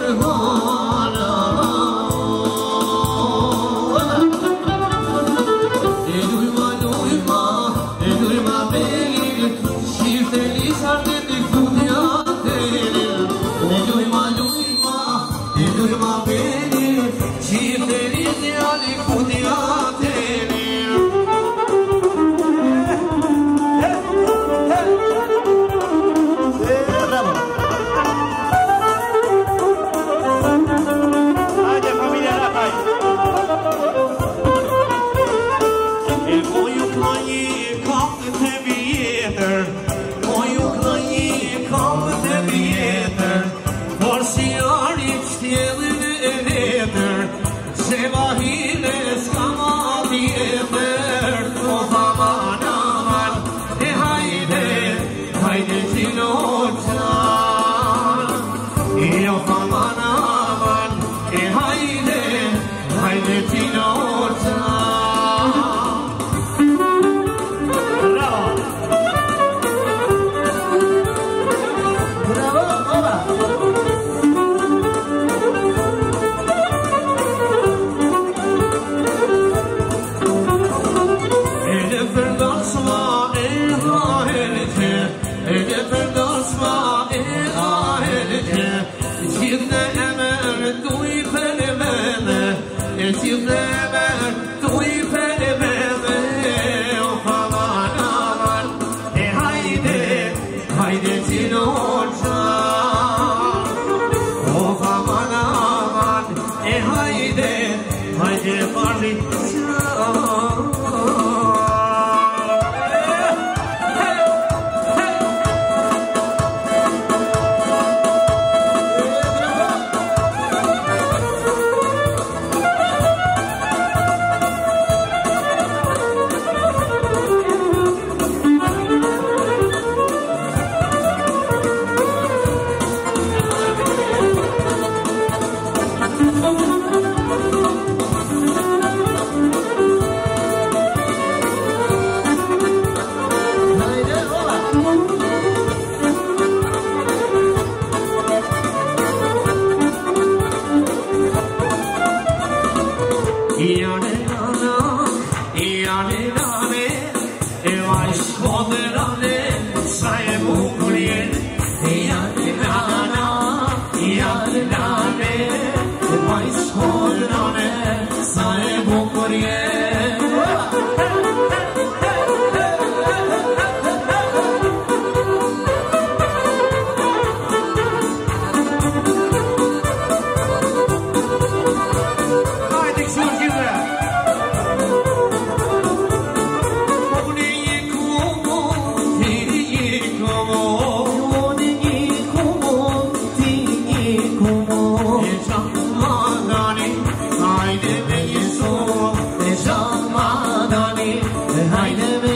홀 know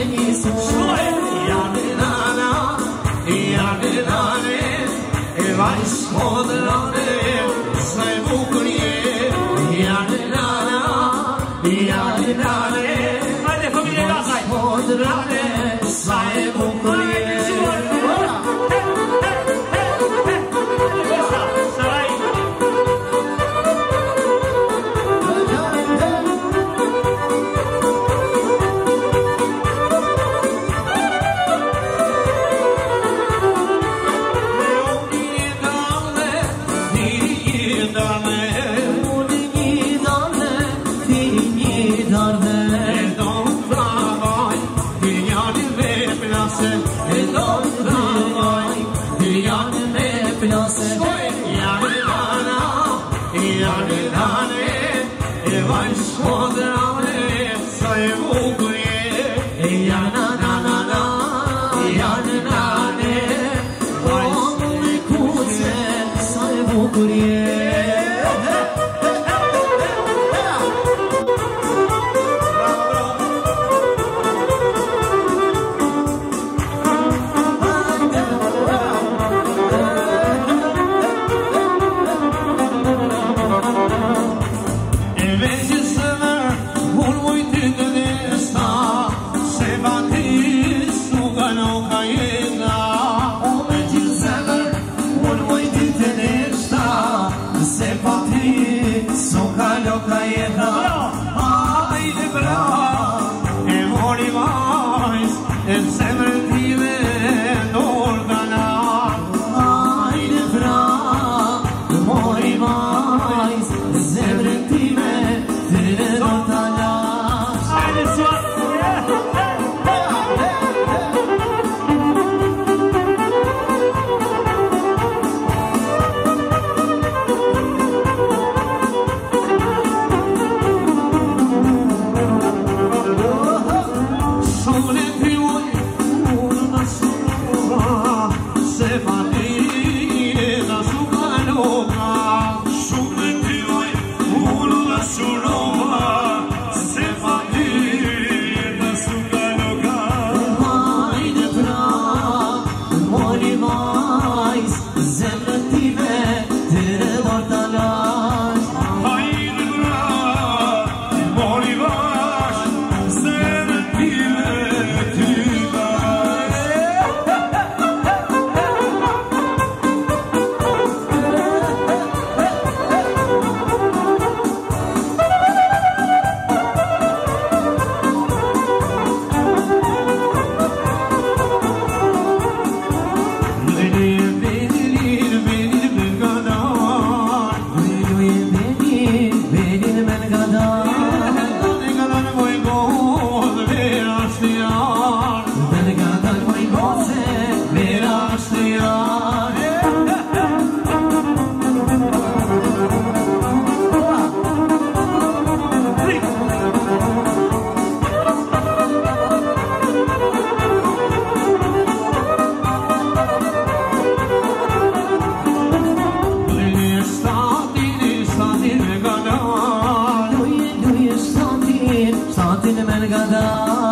bucurie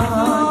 Oh.